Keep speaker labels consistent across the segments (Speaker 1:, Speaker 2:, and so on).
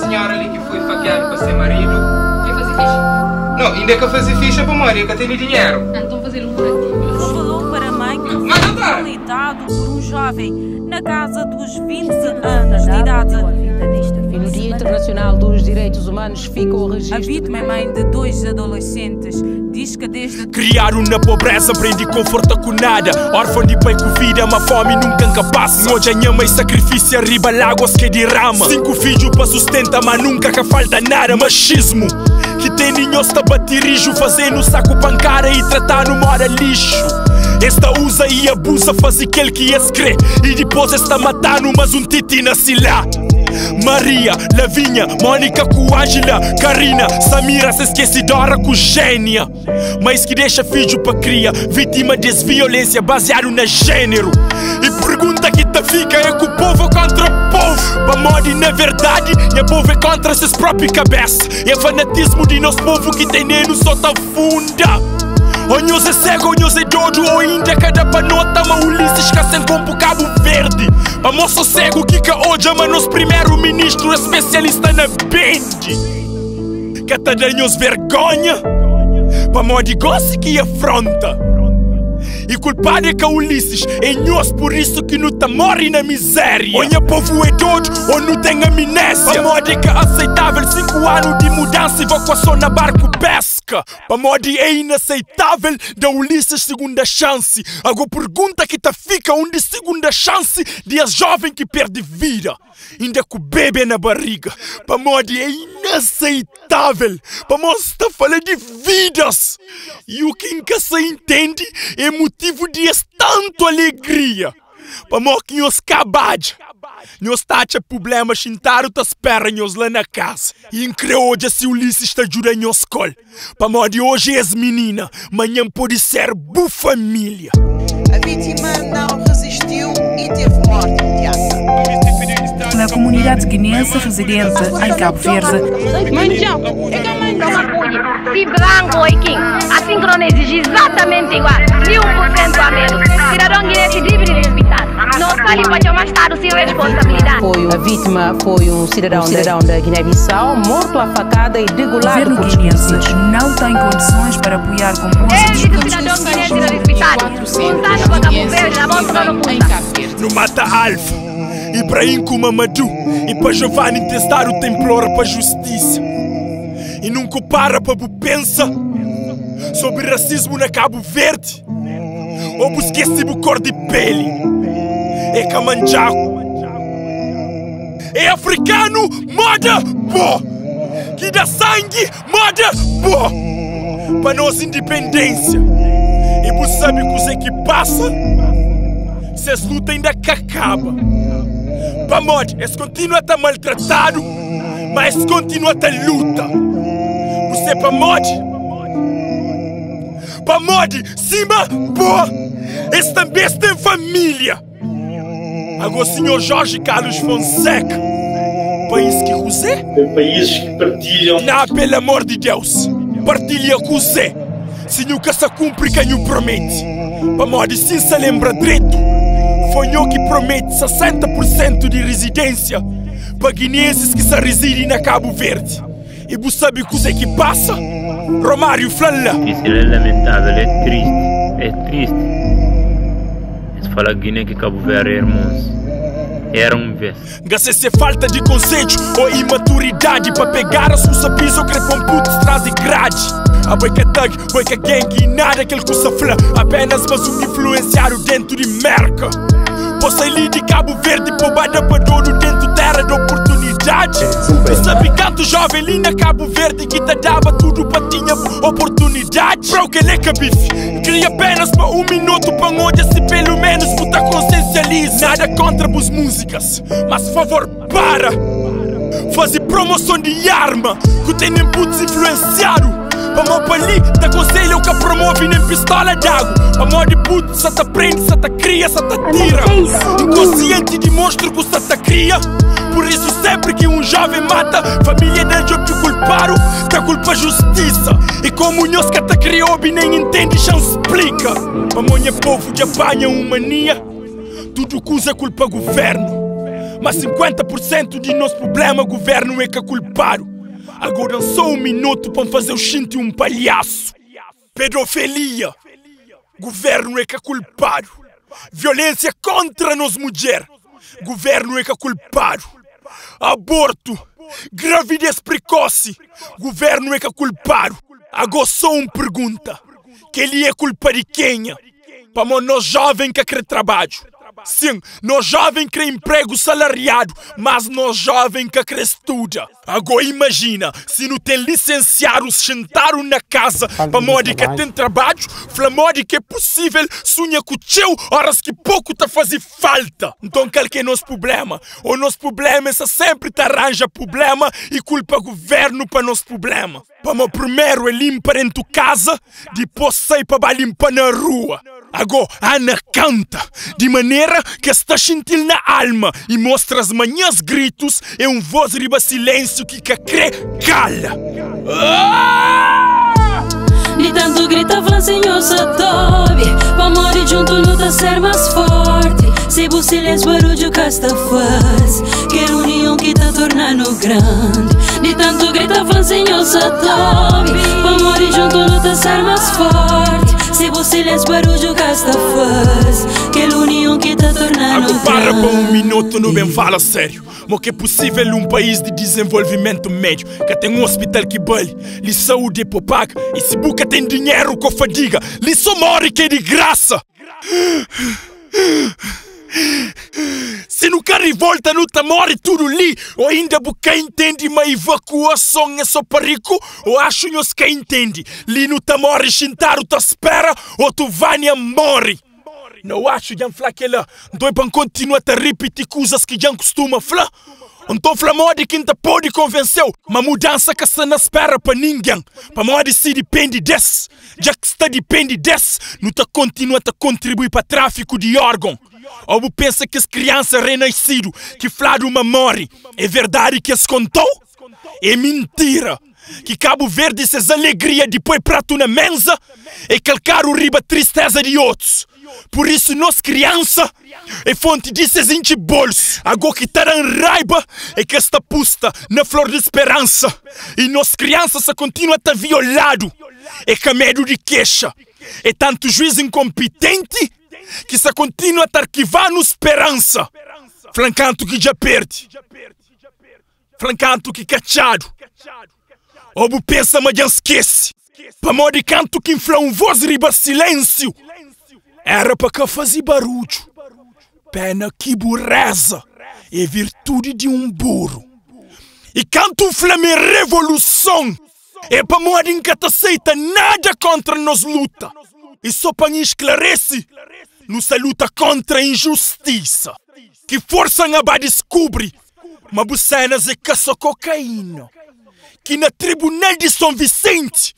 Speaker 1: senhora ali que foi faqueado para ser marido.
Speaker 2: Vai fazer ficha?
Speaker 1: Não, ainda é que eu fazer ficha para Maria, que eu tenho dinheiro.
Speaker 2: Então fazer um
Speaker 3: valor para a mãe que foi realizado por um jovem na casa dos 20 anos de idade.
Speaker 4: E no Dia Internacional dos Direitos Humanos fica o
Speaker 3: A
Speaker 4: registro.
Speaker 3: vítima é mãe de dois adolescentes. Que desde
Speaker 5: Criaram na pobreza, aprendi conforto com nada. Órfão de pai com vida, uma fome nunca passa. Hoje a minha mãe sacrifício arriba láguas que derrama. Cinco filhos para sustenta, mas nunca que falta nada. Machismo. Que tem ninhos tá batirijo, fazendo saco pancara e tratar no mora lixo. Esta usa e abusa, faz aquele que es crê. E depois está matando, mas um titi nasce lá. Maria, Lavinha, Mônica com Ângela, Karina, Samira se esquece Dora com gênia. Mas que deixa filho para cria, vítima de violência baseado na gênero. E pergunta que te fica é que o povo contra o povo. Pra modi na verdade, e povo é contra seus próprios cabeças. É fanatismo de nosso povo que tem no só tá funda. Onhos é cego, onhos é dodo, ou ainda cada panota, mas Ulisses que sem compo Cabo Verde. A moça cego que hoje, mas nosso primeiro-ministro especialista na bende. Dando vergonha, pra modi gosse que afronta. E culpado é que Ulisses é nós por isso que não tá morre na miséria. Olha povo é todo ou não tem amnésia. É que aceitável cinco anos de mudança evacuação na barco pesca. Pra moda é inaceitável da Ulisses segunda chance. Agora pergunta que tá fica onde segunda chance de as jovem que perde vida. Ainda com o bebê na barriga. Pra moda é inaceitável. Pra mostrar fala de vidas. E o que nunca se entende é motivo de tanto alegria. Para mó que nós cabade. Nós tacha problema chintaro ta espera nós lá na casa. E hoje se Ulisses está ajuda nós col. Para mó de hoje és menina, amanhã pode ser bu família.
Speaker 6: A vítima
Speaker 7: guinense residente em Cabo Verde.
Speaker 8: Se branco e Kim, a exatamente igual, mil por cento a menos. Cidadão guinense livre de hospital. Não fale para chamar Estado sem responsabilidade.
Speaker 4: Foi, a vítima foi um cidadão, cidadão da Guiné-Bissau, morto à facada e
Speaker 7: O
Speaker 4: degolado
Speaker 7: governo
Speaker 4: por
Speaker 7: guinense não tem condições para apoiar com bons
Speaker 8: Esse do cidadão guinense. Um para Cabo Verde, a custa.
Speaker 2: Cabo Verde.
Speaker 5: No Mata Alfa, Ibrahim com Mamadou e para Giovanni testar o templora para justiça. E nunca para para pensa sobre racismo na Cabo Verde. Ou esquece o cor de pele. É camanjaco. É africano, moda, pô. Que dá sangue, moda, pô. Para nossa independência. E você sabe o que é que passa? Se as lutas ainda que acaba. Pra mod, eles continuam a estar maltratado, mas eles continuam a estar luta. Você pra mod? Pra mod, cima, pô, eles também têm família. Agora, senhor Jorge Carlos Fonseca, país que José?
Speaker 9: Tem países que partilham
Speaker 5: Não, pelo amor de Deus, partilha com Zé. Se nunca se cumpre quem o promete. Para mod, se se lembra direito, foi eu que promete 60% de residência para guineenses que se residem na Cabo Verde. E você sabe o que é que passa? Romário Flalla.
Speaker 10: Isso é lamentável, é triste, é triste. Se fala Guiné que Cabo Verde é irmãos. Era um vez.
Speaker 5: Gasta se falta de conselho ou imaturidade para pegar a sua piso que putos traz de grade. A boica tag, gang e nada que ele custa fla. Apenas mas um influenciado dentro de merca. Posso ali de Cabo Verde, poubada para dono dentro terra de oportunidade. Tu sabe quanto jovem ali na Cabo Verde que te dava tudo para tinha oportunidade. Para o que ele é cabife, queria apenas para um minuto para onde se pelo menos puta consciencializa. Nada contra as músicas, mas favor para fazer promoção de arma que tem inputs influenciado. Aconselho que promove nem pistola d'água. Pra mão de puto, só te prende, só te cria, só te tira. Inconsciente de monstro que te cria. Por isso, sempre que um jovem mata, família dele eu te culparam, te culpa a justiça. E como nós que te criou, nem entende, já explica. É povo de apanha uma mania, tudo que usa culpa governo. Mas 50% de nosso problema, governo é que culpado. Agora só um minuto para fazer o xinte um palhaço. Pedofilia. Governo é que é culpado. Violência contra nós mulheres. Governo é que é culpado. Aborto. Gravidez precoce. Governo é que é culpado. Agora só uma pergunta. Que ele é culpa de quem? Para nós jovens que querem trabalho. Sim, nós jovens quer emprego salariado, mas nós jovens que quer estuda. Agora imagina, se não tem licenciado, sentaram na casa, para modo que tem trabalho, para modo que é possível, sonha com o teu, horas que pouco te faz falta. Então qual que é nosso problema? O nosso problema é que sempre te arranja problema e culpa o governo para nosso problema. Para primeiro é limpar em tua casa, depois sai para limpar na rua. Agora, Ana canta. De maneira que está sentindo na alma e mostra as manhãs gritos e um voz riba silêncio que que crê cala.
Speaker 11: De tanto grita, fala Senhor Satobi Pra morrer junto, luta ser mais forte. Se o silêncio barulho que está faz Que união que tá tornando grande. De tanto grita, fala Senhor Satobi Pra morrer junto, luta ser mais forte se você lhes barulho gasta faz Que união que tá tornando
Speaker 5: para por um minuto, não bem fala sério Mo que é possível um país de desenvolvimento médio Que tem um hospital que bale Lhe saúde é paga E se buca tem dinheiro com fadiga Lhe só morre que é de graça se no carro volta no tamore tudo ali, ou ainda buca entende uma evacuação é só para rico, ou acho que entende, li no tamore xintaro ta espera, ou tu vania morre. Não acho que falar que ela, doi continuar a repetir coisas que já costuma falar. Então Flamode quem te pode convenceu, mas mudança que se não espera para ninguém. Para modo se depende desse, já que está depende desse, não te continua a contribuir para tráfico de órgão. Ou pensa que as crianças renascido, que Flávio uma morre, é verdade que se contou? É mentira. Que Cabo Verde se alegria depois prato na mesa e calcar o riba tristeza de outros. Por isso, nós criança é fonte de gente bolso. Agora que em raiva é que está pusta na flor de esperança. E nós crianças se continua a estar violado. É que medo de queixa. É tanto juiz incompetente que se continua a arquivando esperança. Flancanto que já perde. Flancanto que cachado. Obo pensa, mas já esquece. Para de canto que infla um voz riba silêncio. Era para fazer barulho. Pena que burreza é virtude de um burro. E canto flame revolução. É para modo em que aceita nada contra nos luta. E só para esclarece nossa luta contra a injustiça. Que força a descobre, mas bucenas é caça cocaína. Que na tribunal de São Vicente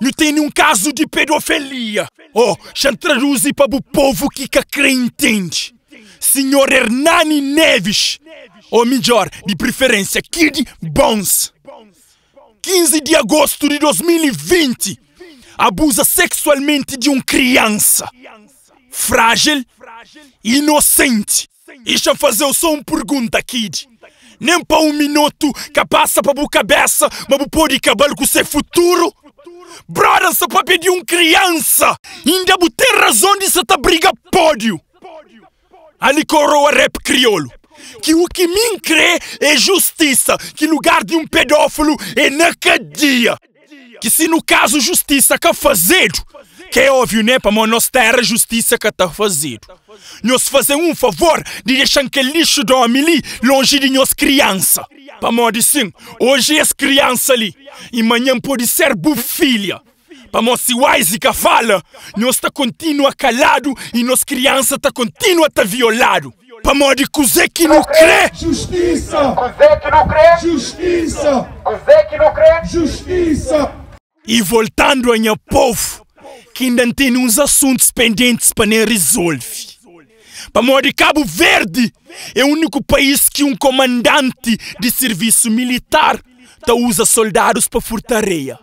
Speaker 5: não tem nenhum caso de pedofilia. Oh, já traduzir para o povo que que entende. Senhor Hernani Neves, ou melhor, de preferência, Kid Bones. 15 de agosto de 2020, abusa sexualmente de uma criança frágil, inocente. E já fazer só uma pergunta, Kid. Nem para um minuto que passa para a cabeça, mas pode acabar com o seu futuro. Brother, se para pedir uma criança, ainda tem razão de se tá briga pódio. Ali coroa rap crioulo. Que o que me crê é justiça, que lugar de um pedófilo é na cadeia. Que se no caso justiça que fazer, que é óbvio, né? Para nós ter a justiça que está fazendo. Nós fazemos um favor de deixar que lixo dorme ali, longe de nós criança. Para modo assim, hoje é criança ali, e amanhã pode ser bufilha. Para nós se wise que fala, nós está continua calado e nós criança está continua tá violado. Para modo que que não crê.
Speaker 12: Justiça.
Speaker 1: Cusé que não crê.
Speaker 12: Justiça.
Speaker 1: Cusé que não crê.
Speaker 12: Justiça.
Speaker 5: E voltando a minha povo, que ainda tem uns assuntos pendentes para nem resolver. Para morrer Cabo Verde é o único país que um comandante de serviço militar tá usa soldados para fortareia.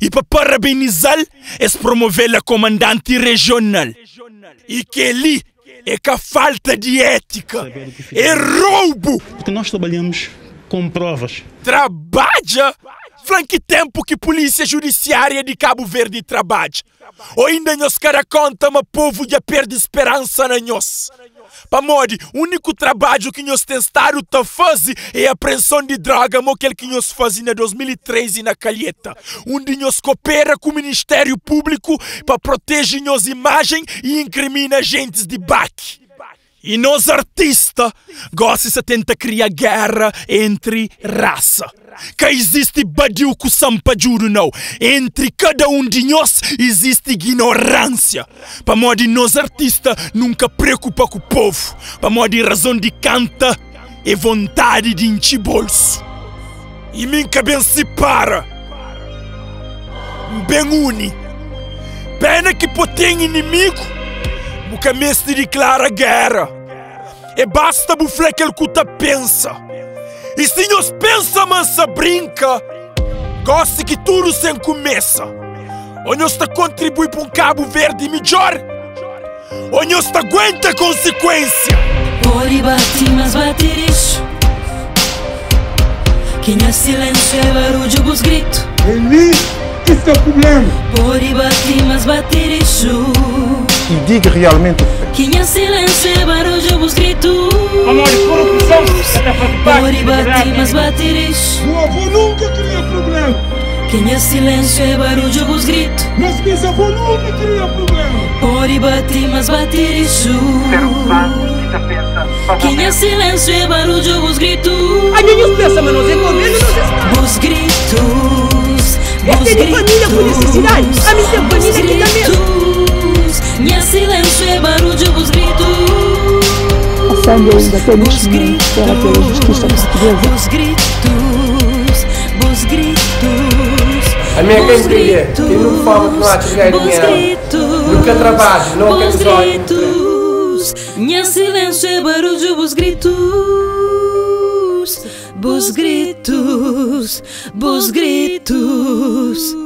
Speaker 5: E para parabenizar, é promover a comandante regional. E que ali é que a falta de ética, é roubo.
Speaker 13: Porque nós trabalhamos com provas.
Speaker 5: Trabalha? Flan que tempo que polícia judiciária de Cabo Verde trabalha? Ou ainda nós cara conta, mas povo já perde esperança na nós. Pamode, o único trabalho que nós testaram tá fazer é a apreensão de droga, mo aquele que nós fazemos em 2013 na Calheta, onde nós coopera com o Ministério Público para proteger nossa imagem e incrimina agentes de baque. E nós artistas gostam de tentar criar guerra entre raça. Que existe badiu com sampajuro não. Entre cada um de nós existe ignorância. Para modo nós artistas nunca preocupa com o povo. Para modo razão de canta e vontade de encher bolso. E que bem se para. Bem une. Pena que potém inimigo. Porque mestre declara guerra. E basta bufle que tá pensa. E se nós pensa, mansa brinca, gosta que tudo se começa. Ou nós está contribui para um Cabo Verde melhor, ou nós está aguenta a consequência.
Speaker 11: Pode bater, mas bater isso. Quem é silêncio é barulho dos gritos.
Speaker 12: Eli, isso é o problema.
Speaker 11: Pode bater, mas bater isso.
Speaker 14: E diga realmente o que fez.
Speaker 11: Quem é silêncio é barulho dos gritos.
Speaker 9: Amor, corrupção, até fazer parte
Speaker 11: mas bater isso.
Speaker 12: Meu avô nunca queria problema.
Speaker 11: Quem é silêncio é barulho dos gritos.
Speaker 12: Meus bisavô nunca queria problema.
Speaker 11: Pode bater, mas bater isso. Quem é silêncio é barulho dos gritos.
Speaker 15: A gente pensa, mas nós é governo, nós é
Speaker 11: Os gritos.
Speaker 15: É de família com necessidade. A minha família que dá medo.
Speaker 11: Minha silêncio é barulho dos gritos.
Speaker 16: A Sânia ainda tem muito espera pela justiça portuguesa.
Speaker 11: Os gritos, os gritos.
Speaker 17: A minha quem brilha, quem não fala que não há dinheiro dinheiro. Nunca trabalho, nunca
Speaker 11: Os
Speaker 17: desolho.
Speaker 11: gritos, minha silêncio é barulho dos gritos. Bos gritos, bos gritos.